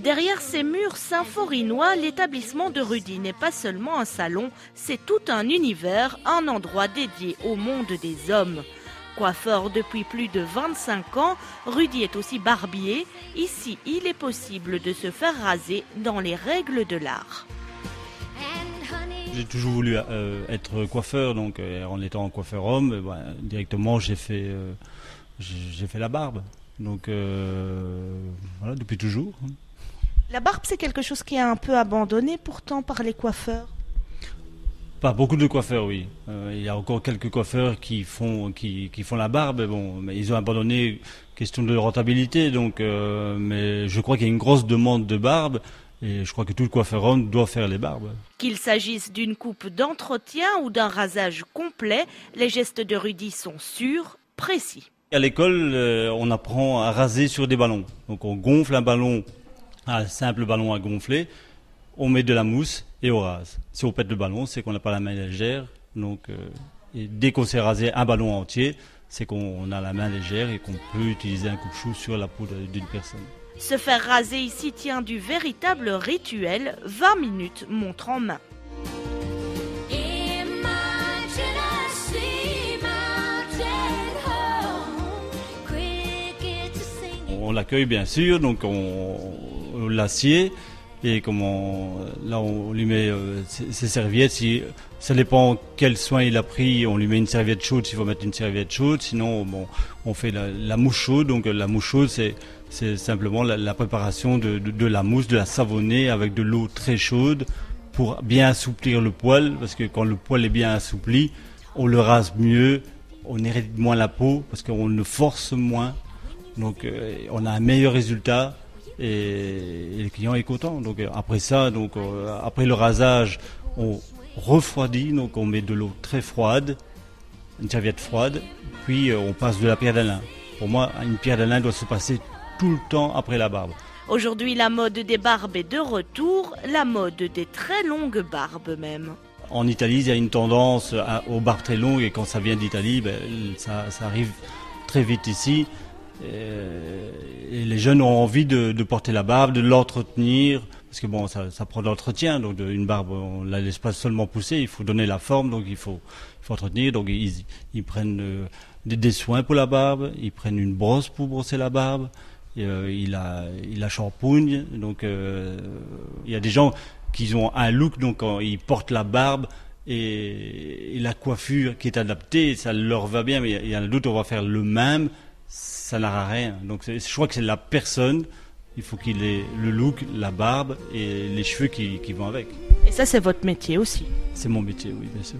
Derrière ces murs symphorinois, l'établissement de Rudy n'est pas seulement un salon, c'est tout un univers, un endroit dédié au monde des hommes. Coiffeur depuis plus de 25 ans, Rudy est aussi barbier. Ici, il est possible de se faire raser dans les règles de l'art. J'ai toujours voulu euh, être coiffeur, donc euh, en étant coiffeur homme, bah, directement j'ai fait, euh, j'ai fait la barbe. Donc voilà, depuis toujours. La barbe, c'est quelque chose qui est un peu abandonné pourtant par les coiffeurs? Pas beaucoup de coiffeurs, oui. Euh, il y a encore quelques coiffeurs qui font qui, qui font la barbe, bon, mais ils ont abandonné question de rentabilité, donc. Euh, mais je crois qu'il y a une grosse demande de barbe. Et je crois que tout le coiffeur homme doit faire les barbes. Qu'il s'agisse d'une coupe d'entretien ou d'un rasage complet, les gestes de Rudy sont sûrs, précis. À l'école, euh, on apprend à raser sur des ballons. Donc on gonfle un ballon, un simple ballon à gonfler, on met de la mousse et on rase. Si on pète le ballon, c'est qu'on n'a pas la main légère. Donc, euh, dès qu'on s'est rasé un ballon entier, c'est qu'on a la main légère et qu'on peut utiliser un coupe-chou sur la peau d'une personne. Se faire raser ici tient du véritable rituel, 20 minutes montre en main. On l'accueille bien sûr, donc on, l'assied et comment là on lui met euh, ses, serviettes. Si ça dépend quel soin il a pris on lui met une serviette chaude s'il faut mettre une serviette chaude. Sinon bon on fait la, mouche chaude. Donc la mouche chaude c'est c'est simplement la, préparation de, de, la mousse de la savonner avec de l'eau très chaude pour bien assouplir le poil parce que quand le poil est bien assoupli on le rase mieux on hérite moins la peau parce qu'on le force moins. Donc euh, on a un meilleur résultat et, le client est content. Donc euh, après ça, donc euh, après le rasage, on refroidit, donc on met de l'eau très froide, une serviette froide, puis euh, on passe de la pierre d'Alain. Pour moi, une pierre d'Alain doit se passer tout le temps après la barbe. Aujourd'hui, la mode des barbes est de retour, la mode des très longues barbes même. En Italie, il y a une tendance aux barbes très longues et quand ça vient d'Italie, ben, ça, ça arrive très vite ici. Euh, et, les jeunes ont envie de, porter la barbe, de l'entretenir, parce que bon, ça, prend de l'entretien. Donc une barbe, on la laisse pas seulement pousser, il faut donner la forme, donc il faut, entretenir. Donc ils, prennent euh, des, soins pour la barbe, ils prennent une brosse pour brosser la barbe. Et, euh, il a, il. Donc il y a des gens qui ont un look, donc ils portent la barbe, et, la coiffure qui est adaptée, ça leur va bien, mais il y en a d'autres, on va faire le même, ça n'a rien. Donc je crois que c'est la personne, il faut qu'il ait le look, la barbe et les cheveux qui, qui vont avec. Et ça, c'est votre métier aussi C'est mon métier, oui, bien sûr.